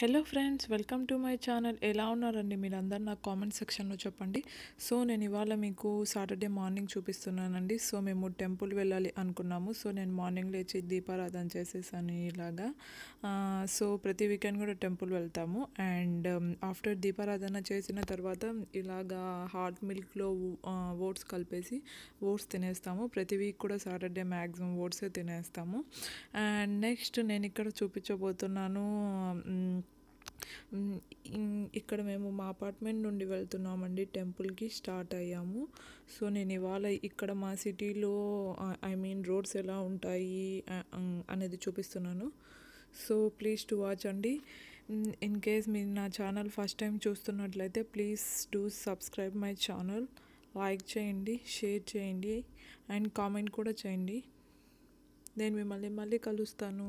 Hello friends welcome to my channel. ఎలా ఉన్నారండి మీరు అందరు నాకు కామెంట్ సెక్షన్లో చెప్పండి. సో నేను ఇవాళ మీకు సాటర్డే మార్నింగ్ చూపిస్తున్నానండి. సో మేము టెంపుల్ వెళ్ళాలి అనుకున్నాము. సో నేను మార్నింగ్ లేచి దీపారాధన చేసేసాను ఇలాగా. సో ప్రతి వీకెండ్ కూడా టెంపుల్ వెళ్తాము. అండ్ um, ఆఫ్టర్ దీపారాధన చేసిన తర్వాత ఇలాగా హాట్ మిల్క్లో ఓట్స్ కలిపేసి ఓట్స్ తినేస్తాము. ప్రతి వీక్ కూడా సాటర్డే మ్యాక్సిమం ఓట్సే తినేస్తాము. అండ్ నెక్స్ట్ నేను ఇక్కడ చూపించబోతున్నాను ఇక్కడ మేము మా అపార్ట్మెంట్ నుండి వెళ్తున్నామండి టెంపుల్కి స్టార్ట్ అయ్యాము. సో నేను ఇవాళ ఇక్కడ మా సిటీలో ఐ మీన్ రోడ్స్ ఎలా ఉంటాయి అనేది చూపిస్తున్నాను. సో ప్లీజ్ టు వాచ్ అండి. ఇన్ కేస్ మీరు నా ఛానల్ ఫస్ట్ టైం చూస్తున్నట్లయితే please do subscribe my channel like చేయండి షేర్ చేయండి అండ్ కామెంట్ కూడా చేయండి. నేను మిమ్మల్ని మళ్ళీ కలుస్తాను.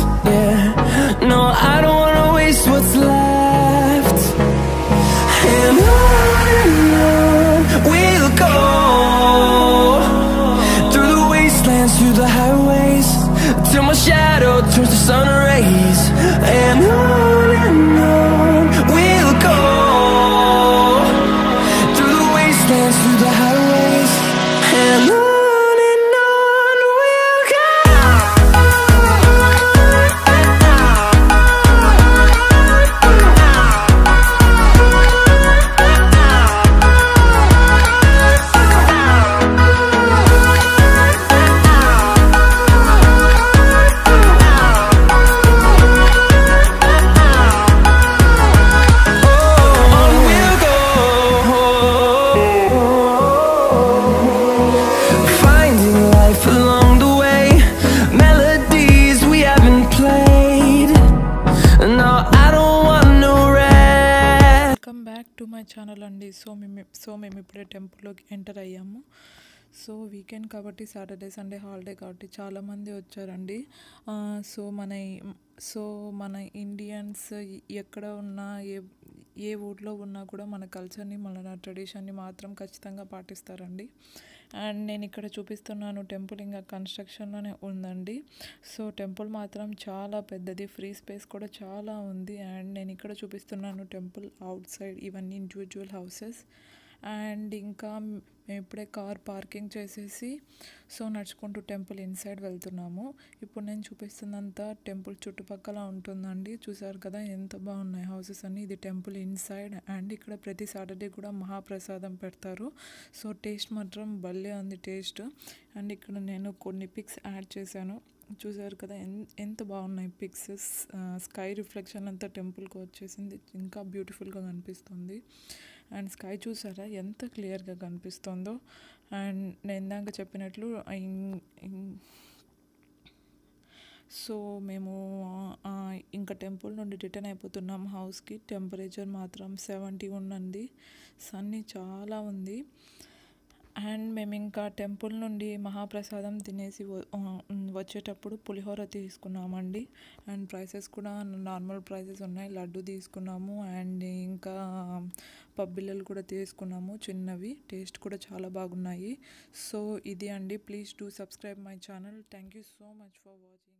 My channel అండి. సో మేము సో మేము ఇప్పుడే టెంపుల్లోకి ఎంటర్ అయ్యాము. సో వీకెండ్ కాబట్టి సాటర్డే సండే హాలిడే కాబట్టి చాలామంది వచ్చారండి. సో మన సో మన ఇండియన్స్ ఎక్కడ ఉన్నా ఏ ఏ ఊర్లో ఉన్నా కూడా మన కల్చర్ని మన ట్రెడిషన్ని మాత్రం ఖచ్చితంగా పాటిస్తారండి. అండ్ నేను ఇక్కడ చూపిస్తున్నాను టెంపుల్ ఇంకా కన్స్ట్రక్షన్లోనే ఉందండి. సో టెంపుల్ మాత్రం చాలా పెద్దది ఫ్రీ స్పేస్ కూడా చాలా ఉంది. అండ్ నేను ఇక్కడ చూపిస్తున్నాను టెంపుల్ అవుట్ సైడ్ ఇవన్నీ ఇండివిజువల్ హౌసెస్. అండ్ ఇంకా మేము ఇప్పుడే కార్ పార్కింగ్ చేసేసి సో నడుచుకుంటూ టెంపుల్ ఇన్సైడ్ వెళ్తున్నాము. ఇప్పుడు నేను చూపిస్తున్నంత టెంపుల్ చుట్టుపక్కల ఉంటుందండి. చూసారు కదా ఎంత బాగున్నాయి హౌసెస్ అని ఇది టెంపుల్ ఇన్సైడ్ అండ్ ఇక్కడ ప్రతి సాటర్డే కూడా మహాప్రసాదం పెడతారు. సో టేస్ట్ మాత్రం భలే ఉంది టేస్ట్. అండ్ ఇక్కడ నేను కొన్ని పిక్స్ యాడ్ చేశాను. చూసారు కదా ఎన్- ఎంత బాగున్నాయి పిక్స్. స్కై రిఫ్లెక్షన్ అంతా టెంపుల్కి వచ్చేసింది. ఇంకా బ్యూటిఫుల్గా కనిపిస్తుంది. అండ్ స్కై చూసారా ఎంత క్లియర్గా కనిపిస్తుందో. అండ్ నేను ఇందాక చెప్పినట్లు ఇం- సో మేము ఇంకా టెంపుల్ నుండి రిటర్న్ అయిపోతున్నాం. హౌస్కి టెంపరేచర్ మాత్రం సెవెంటీ ఉందండి సన్నీ చాలా ఉంది. అండ్ మేము ఇంకా టెంపుల్ నుండి మహాప్రసాదం తినేసి వ- వచ్చేటప్పుడు పులిహోర తీసుకున్నామండి. అండ్ ప్రైసెస్ కూడా నార్మల్ ప్రైసెస్ ఉన్నాయి. లడ్డు తీసుకున్నాము అండ్ ఇంకా పబ్బిళ్ళలు కూడా తీసుకున్నాము. చిన్నవి. టేస్ట్ కూడా చాలా బాగున్నాయి. సో ఇది అండి. Please do subscribe my channel. Thank you so much for watching.